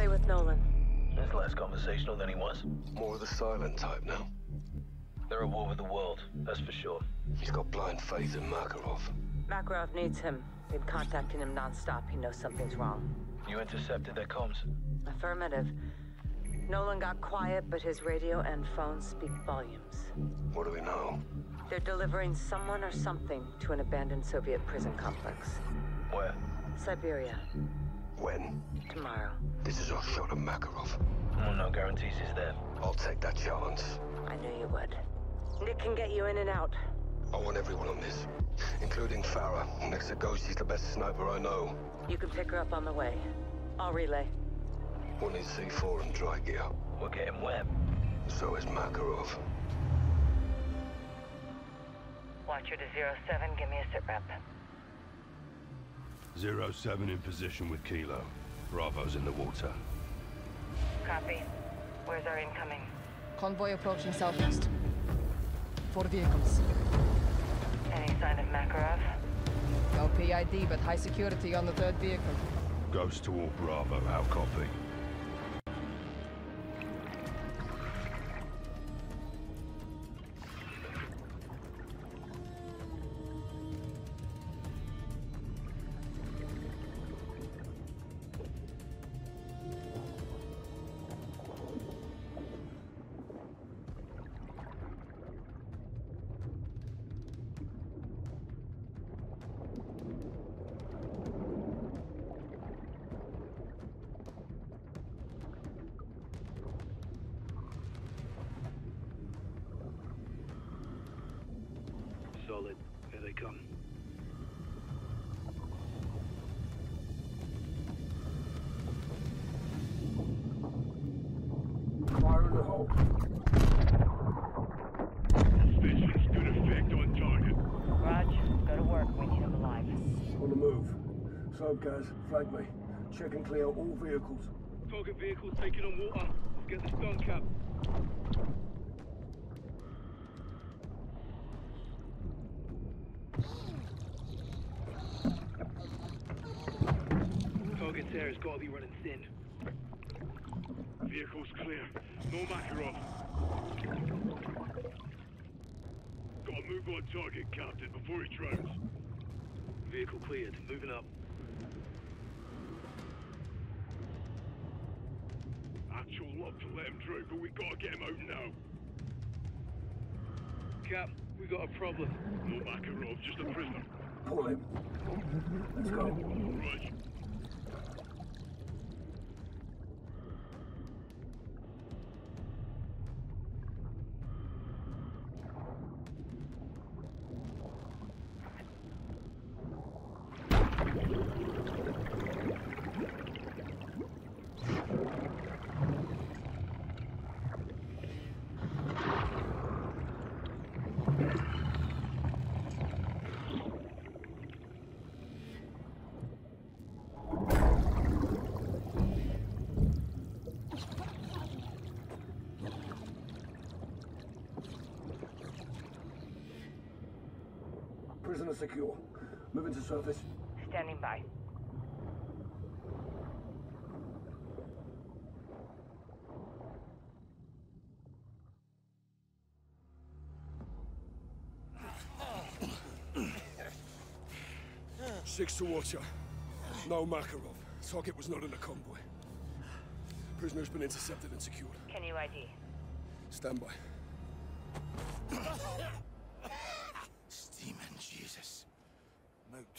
play with Nolan? He's less conversational than he was. More of the silent type now. They're at war with the world, that's for sure. He's got blind faith in Makarov. Makarov needs him. Been contacting him non-stop. He knows something's wrong. You intercepted their comms? Affirmative. Nolan got quiet, but his radio and phone speak volumes. What do we know? They're delivering someone or something to an abandoned Soviet prison complex. Where? Siberia. When? Tomorrow. This is our shot at Makarov. Well, no guarantees he's there. I'll take that chance. I knew you would. Nick can get you in and out. I want everyone on this, including Farah. Next to Ghost, she's the best sniper I know. You can pick her up on the way. I'll relay. One in C4 and dry gear. We're getting wet. So is Makarov. Watcher to zero 07, give me a sit rep. Zero 07 in position with Kilo. Bravo's in the water. Copy. Where's our incoming? Convoy approaching southeast. Four vehicles. Any sign of Makarov? No PID, but high security on the third vehicle. Ghost to all Bravo, how copy? So, guys, flag me. Check and clear all vehicles. Target vehicles taking on water. Let's get the stun cap. Target air has got to be running thin. Vehicle's clear. No Makarov. Gotta move on target, Captain, before he drones. Vehicle cleared. Moving up. Actual love to let him through, but we gotta get him out now. Cap, we got a problem. No Makarov, just a prisoner. Pull him. Let's go. Right. Secure. Moving to surface. Standing by. Six to Watcher. No Makarov. Target was not in the convoy. Prisoner's been intercepted and secured. Can you ID? Stand by.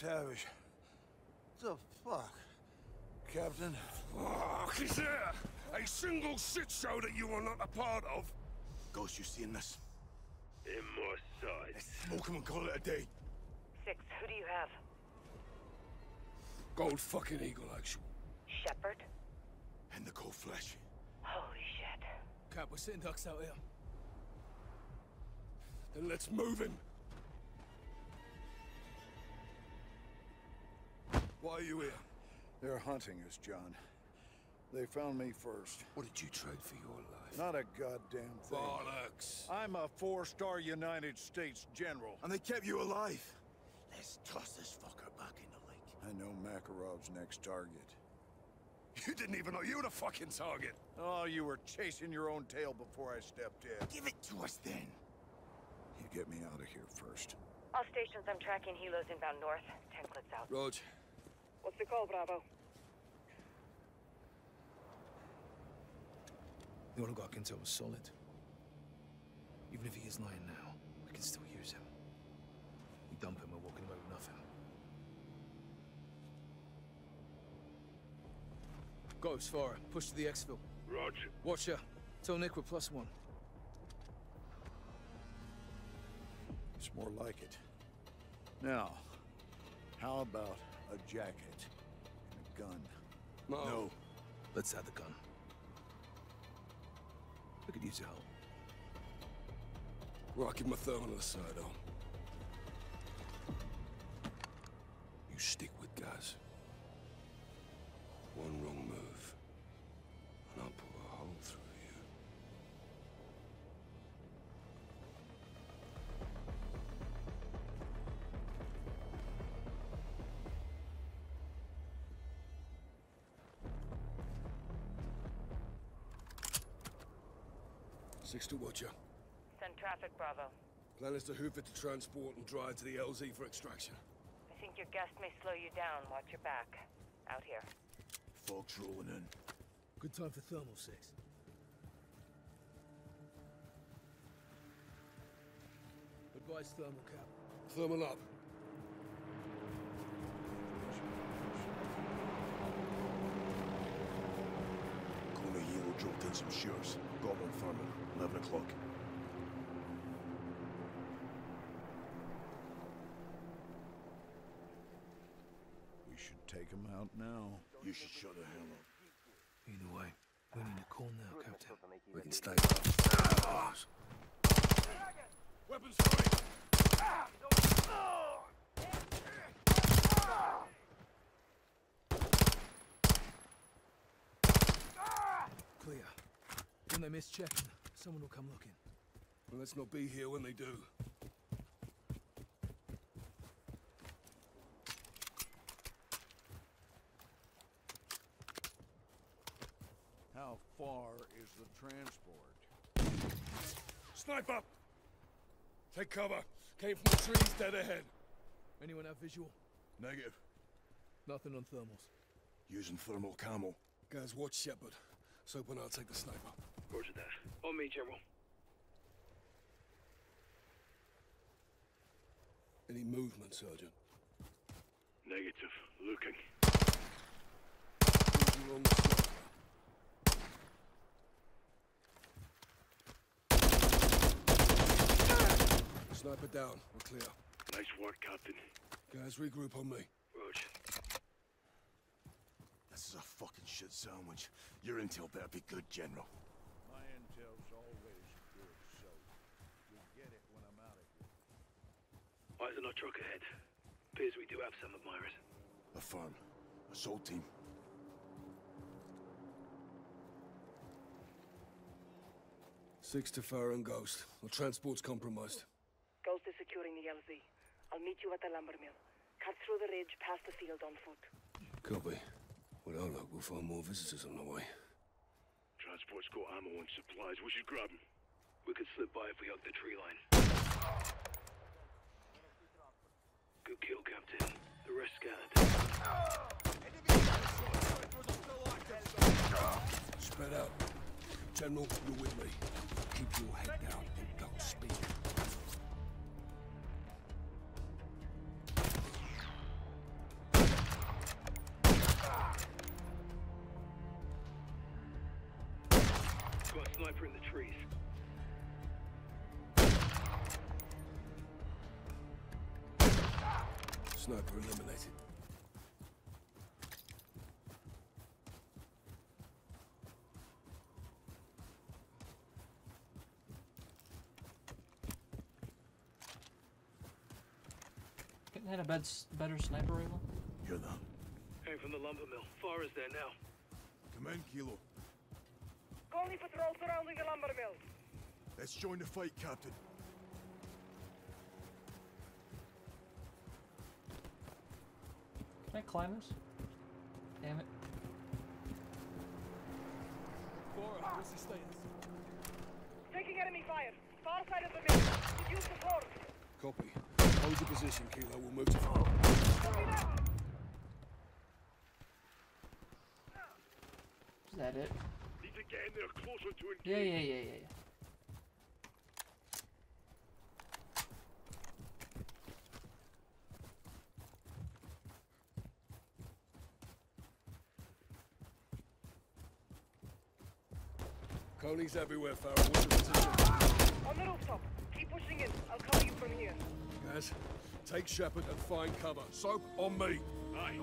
MacTavish. The fuck? Captain? Fuck, is there a single shit show that you are not a part of? Ghost, you seeing this? In my sight. Let's smoke him and call it a day. Six, who do you have? Gold fucking eagle, actual. Shepherd? And the cold flesh. Holy shit. Cap, we're sitting ducks out here. Then let's move him. Why are you here? They're hunting us, John. They found me first. What did you trade for your life? Not a goddamn thing. Bollocks. I'm a four-star United States general. And they kept you alive. Let's toss this fucker back in the lake. I know Makarov's next target. You didn't even know you were the fucking target. Oh, you were chasing your own tail before I stepped in. Give it to us then. You get me out of here first. All stations, I'm tracking helos inbound north. Ten clicks out. Rog, What's the call, Bravo? The Oligarch intel was solid. Even if he is lying now, we can still use him. We dump him, we're walking away with nothing. Ghost, Farah, push to the exfil. Roger. Watcher, tell Nick we're plus one. It's more like it. Now, how about a jacket and a gun? no. Let's have the gun. I could use your help. Right, give my thermal on the side, though. You stick with Gaz. Six to Watcher. Send traffic, Bravo. Plan is to hoof it to transport and drive to the LZ for extraction. I think your guest may slow you down. Watch your back. Out here. Folks rolling in. Good time for thermal six. Advise thermal cap. Thermal up. Hero dropped in some shares. Got them on thermal. 11 o'clock. We should take him out now. You should shut the hell up. Either way, we need a call now, Captain. We can stay up. Weapons free! Clear. When they miss checking, someone will come looking. Well, let's not be here when they do. How far is the transport? Sniper! Take cover. Came from the trees dead ahead. Anyone have visual? Negative. Nothing on thermals. Using thermal camo. Guys, watch Shepherd. Soap and I'll take the sniper. Roger that. On me, General. Any movement, Sergeant? Negative. Looking. Who's your sniper? Sniper down. We're clear. Nice work, Captain. Guys, regroup on me. Roger. This is a fucking shit sandwich. Your intel better be good, General. My intel's always good, so you'll get it when I'm out of here. Eyes on our truck ahead. Appears we do have some admirers. Affirm. Assault team. Six to Farah and Ghost. The transport's compromised. Ghost is securing the LZ. I'll meet you at the lumber mill. Cut through the ridge, past the field on foot. Copy. With our luck, we'll find more visitors on the way. Transport's got ammo and supplies. We should grab them. We could slip by if we hug the tree line. Good kill, Captain. The rest scattered. Spread out. General, you're with me. Keep your head down Sniper eliminated. Couldn't have had a bed, better sniper rifle? Hear that? Came from the lumber mill. Far is there now. Come in, Kilo. Konni patrol surrounding the lumber mill. Let's join the fight, Captain. Can I? Damn it. what's the status? Taking enemy fire. Far side of the mill. Did you support? Copy. Hold your position, Kilo. We'll move to fire. Is that it? Need to get in there closer to engage. Yeah, yeah, yeah, yeah. yeah. Konni's everywhere, Farah. What's your position? On the rooftop. Keep pushing in. I'll cover you from here. Guys, take Shepherd and find cover. Soap, on me. Aye.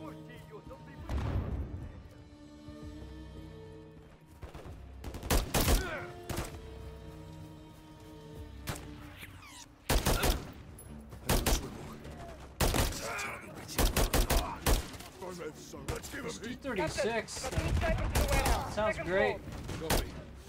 Let's give him heat. D36. Got two snipers in the warehouse. Sounds great.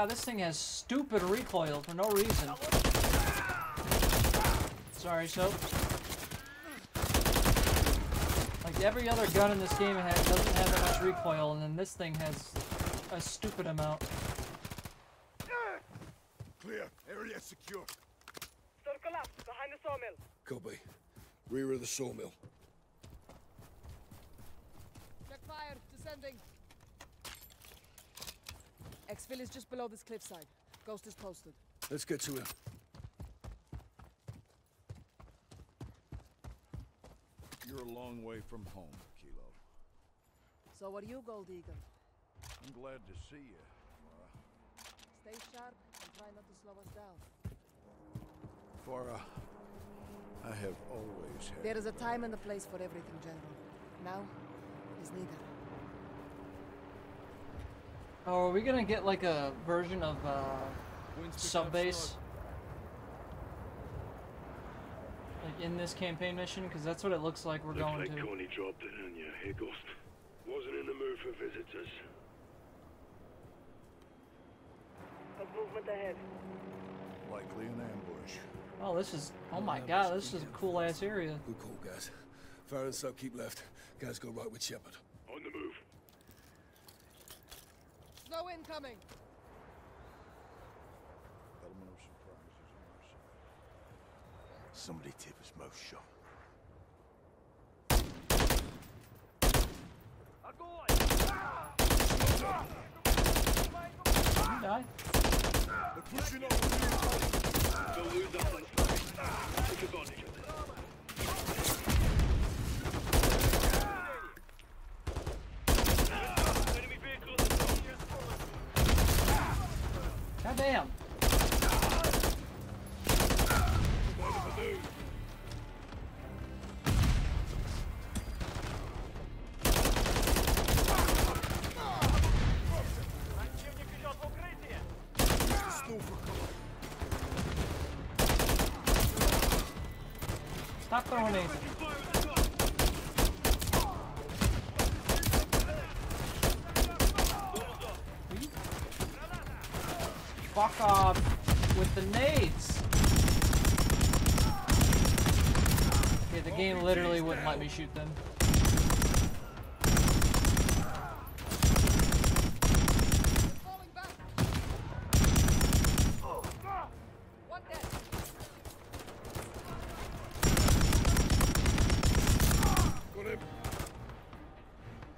God, this thing has stupid recoil for no reason. Sorry, Soap. Like every other gun in this game has, doesn't have that much recoil, and then this thing has a stupid amount. Clear. Area secure. Circle up. Behind the sawmill. Copy. Rear of the sawmill. Check fire. Descending. Exfil is just below this cliffside. Ghost is posted. Let's get to him. You're a long way from home, Kilo. So what are you, Gold Eagle? I'm glad to see you, Farah. Stay sharp and try not to slow us down. Farah, I have always had... There is a time and a place for everything, General. Now is neither. Oh, are we gonna get like a version of uh, sub base? Like in this campaign mission? Because that's what it looks like we're Looks going like to. Konni dropped in on you, hey Ghost. Wasn't in the mood for visitors. Got movement ahead. Likely an ambush. Oh, this is. Oh my god, this is a cool ass area. Good call, guys. Farah and sub keep left. Guys go right with Shepherd. On the move. Snow incoming. Element of surprise is on our side. Somebody tip us most shot. Die? They're pushing up. Don't lose that one. Take advantage of damn. Stop throwing these. Fuck off with the nades. Yeah, the game literally wouldn't let me shoot them.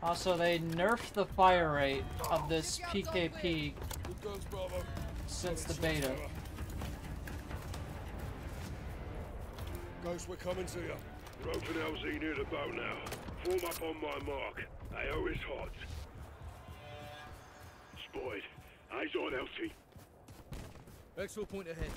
Also, they nerfed the fire rate of this PKP. Since the beta. Ghost, we're coming to you. Rope and LZ near the boat now. Form up on my mark. AO is hot. Spotted. Eyes on LT. Exfil point ahead.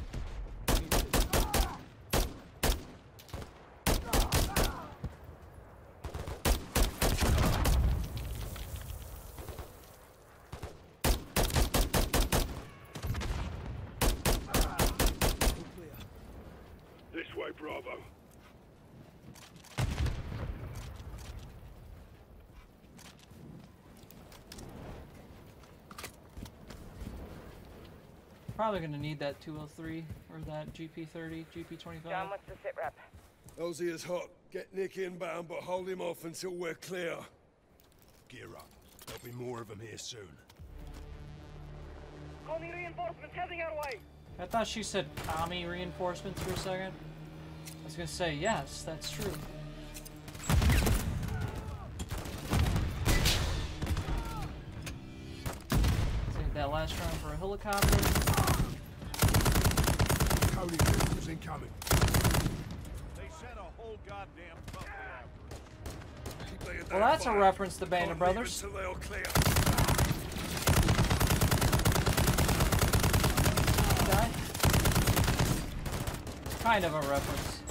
Bravo. Probably gonna need that 203 or that GP30, GP25. John, what's the sit rep? Ozzy is hot. Get Nick inbound, but hold him off until we're clear. Gear up. There'll be more of them here soon. Calling reinforcements heading our way. I thought she said commie reinforcements for a second. I was gonna say, yes, that's true. Save that last round for a helicopter. Cody, was incoming. They sent a whole goddamn company after us. Well, down that's a reference to Band of Brothers. Until they all clear. Guy? Kind of a reference.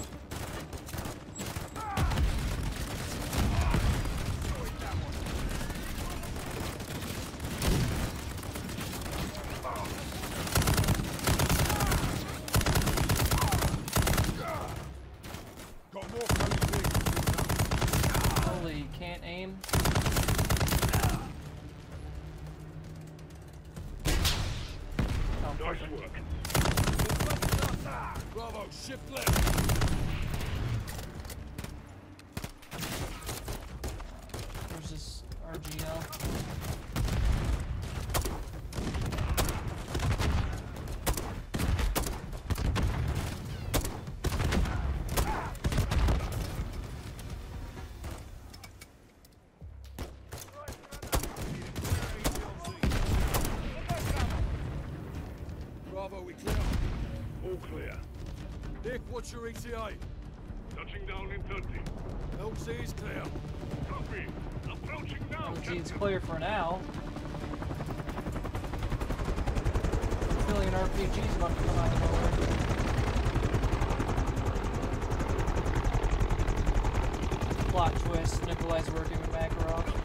Got more Cody vehicles Holy, can't aim. Oh, Nice perfect. work. Bravo, shift left. Where's this RGL? Bravo, we clear. All clear. Nick, what's your ETA? Touching down in 30. LZ is clear. Copy. Approaching now, LG's Captain. clear for now. Billion RPG's about to come out of nowhere. Plot twist, Nikolai's working with Makarov.